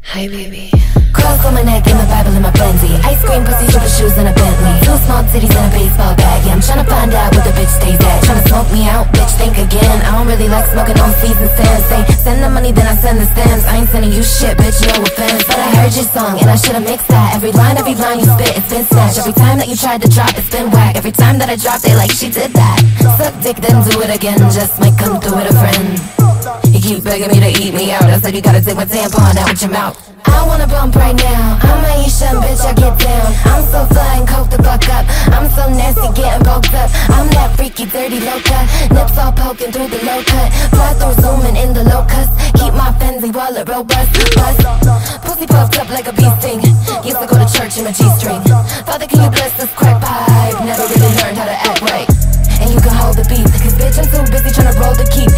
Hi, baby. Cross on my neck and my Bible in my Benzie. Ice cream, pussy, super shoes, and a Bentley. Two small titties and a baseball bag. Yeah, I'm tryna find out where the bitch stays at. Tryna smoke me out, bitch, think again. I don't really like smoking on season stands. Say, send the money, then I send the stems. I ain't sending you shit, bitch, no offense. But I heard your song, and I should've mixed that. Every line, every line you spit, it's been snatched. Every time that you tried to drop, it's been whack. Every time that I drop, they like she did that. Suck dick, then do it again. Just might come through with a friend. You keep begging me to eat me out. I said you gotta take my tampon out with your mouth. I wanna bump right now. I'm a Ayesha, bitch, I get down. I'm so fly and coke the fuck up. I'm so nasty, getting poked up. I'm that freaky, dirty low cut. Nips all poking through the low cut. Fly through zooming in the locust. Keep my Fendi wallet robust. Bust. Pussy puffed up like a bee sting. Used to go to church in my G string. Father, can you bless this crack pipe? Never really learned how to act right. And you can hold the beat. Cause bitch, I'm too busy tryna roll the keep.